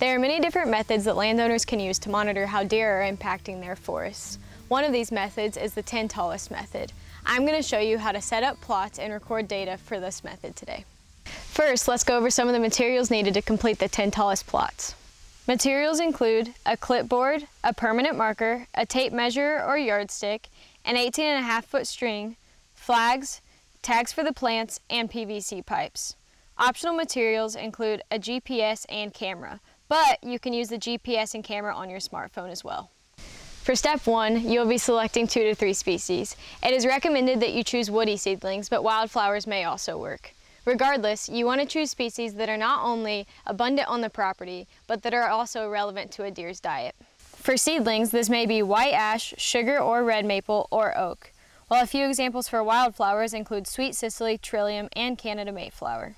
There are many different methods that landowners can use to monitor how deer are impacting their forests. One of these methods is the 10 tallest method. I'm going to show you how to set up plots and record data for this method today. First, let's go over some of the materials needed to complete the 10 tallest plots. Materials include a clipboard, a permanent marker, a tape measure or yardstick, an 18 and a half foot string, flags, tags for the plants, and PVC pipes. Optional materials include a GPS and camera, but you can use the GPS and camera on your smartphone as well. For step one, you'll be selecting two to three species. It is recommended that you choose woody seedlings, but wildflowers may also work. Regardless, you want to choose species that are not only abundant on the property, but that are also relevant to a deer's diet. For seedlings, this may be white ash, sugar or red maple, or oak, while a few examples for wildflowers include sweet cicely, trillium, and Canada mayflower.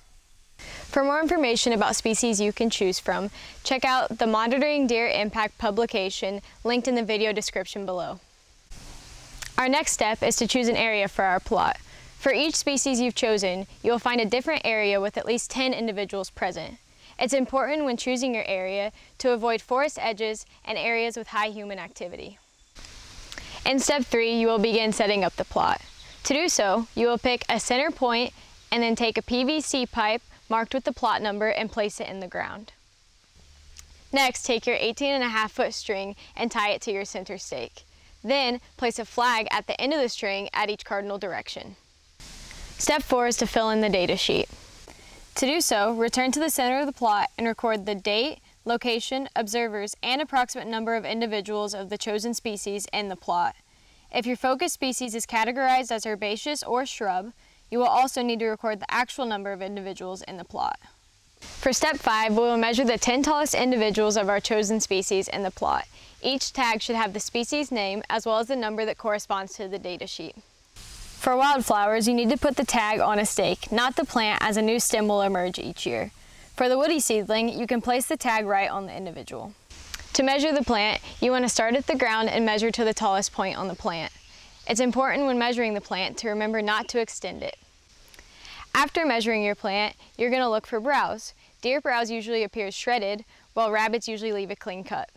For more information about species you can choose from, check out the Monitoring Deer Impact publication linked in the video description below. Our next step is to choose an area for our plot. For each species you've chosen, you will find a different area with at least 10 individuals present. It's important when choosing your area to avoid forest edges and areas with high human activity. In step three, you will begin setting up the plot. To do so, you will pick a center point and then take a PVC pipe marked with the plot number and place it in the ground. Next, take your 18 and a half foot string and tie it to your center stake. Then, place a flag at the end of the string at each cardinal direction. Step 4 is to fill in the data sheet. To do so, return to the center of the plot and record the date, location, observers, and approximate number of individuals of the chosen species in the plot. If your focus species is categorized as herbaceous or shrub, you will also need to record the actual number of individuals in the plot. For step 5, we will measure the 10 tallest individuals of our chosen species in the plot. Each tag should have the species name as well as the number that corresponds to the data sheet. For wildflowers, you need to put the tag on a stake, not the plant as a new stem will emerge each year. For the woody seedling, you can place the tag right on the individual. To measure the plant, you want to start at the ground and measure to the tallest point on the plant. It's important when measuring the plant to remember not to extend it. After measuring your plant, you're going to look for browse. Deer browse usually appears shredded, while rabbits usually leave a clean cut.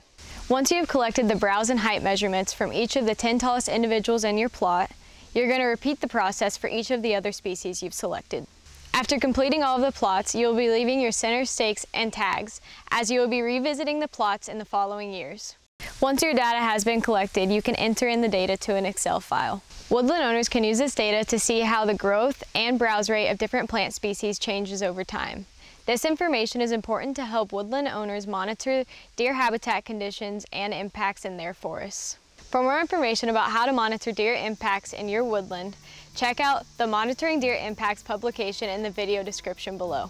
Once you have collected the browse and height measurements from each of the 10 tallest individuals in your plot, you're going to repeat the process for each of the other species you've selected. After completing all of the plots, you will be leaving your center stakes and tags, as you will be revisiting the plots in the following years. Once your data has been collected, you can enter in the data to an Excel file. Woodland owners can use this data to see how the growth and browse rate of different plant species changes over time. This information is important to help woodland owners monitor deer habitat conditions and impacts in their forests. For more information about how to monitor deer impacts in your woodland, check out the Monitoring Deer Impacts publication in the video description below.